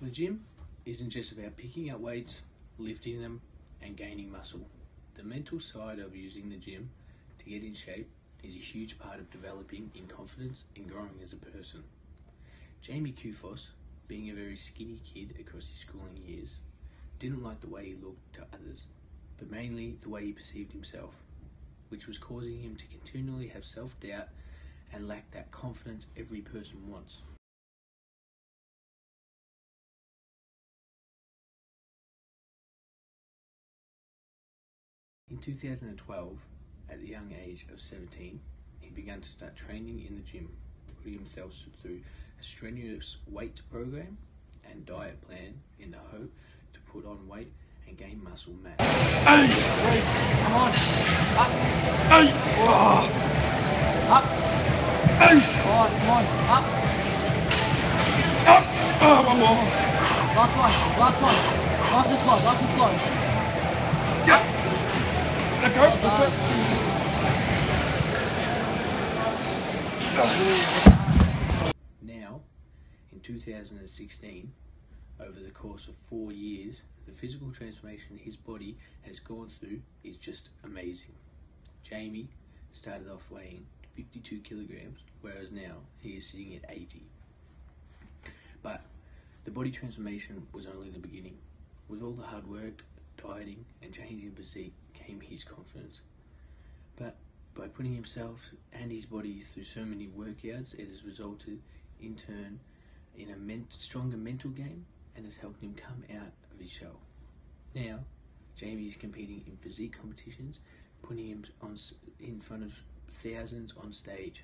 The gym isn't just about picking up weights, lifting them, and gaining muscle. The mental side of using the gym to get in shape is a huge part of developing in confidence and growing as a person. Jamie Kufos, being a very skinny kid across his schooling years, didn't like the way he looked to others, but mainly the way he perceived himself, which was causing him to continually have self doubt and lack that confidence every person wants. In 2012, at the young age of 17, he began to start training in the gym, putting himself through a strenuous weight program and diet plan in the hope to put on weight and gain muscle mass. Three, come on, up, ah. up, come on, come on, up, Oh, one more. last one, last one, last and slow, slow. Yeah. Let go. Let go. Now, in 2016, over the course of four years, the physical transformation his body has gone through is just amazing. Jamie started off weighing 52 kilograms, whereas now he is sitting at 80. But the body transformation was only the beginning. With all the hard work, dieting, and changing physique came his confidence. But by putting himself and his body through so many workouts, it has resulted in turn in a stronger mental game and has helped him come out of his shell. Now, Jamie is competing in physique competitions, putting him on in front of thousands on stage.